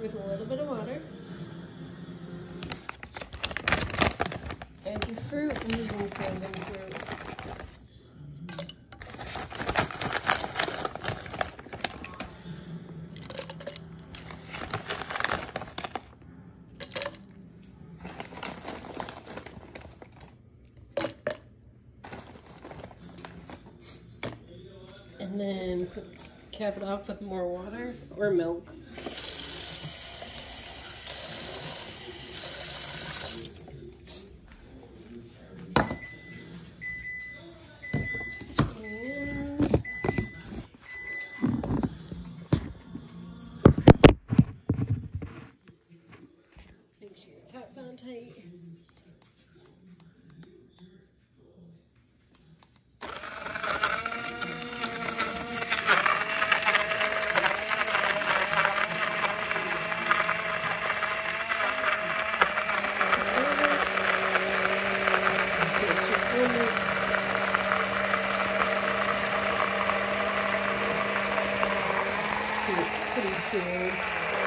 with a little bit of water. Add your fruit. I'm using frozen fruit. And then put, cap it off with more water or milk. And your limit. Pretty, pretty cool.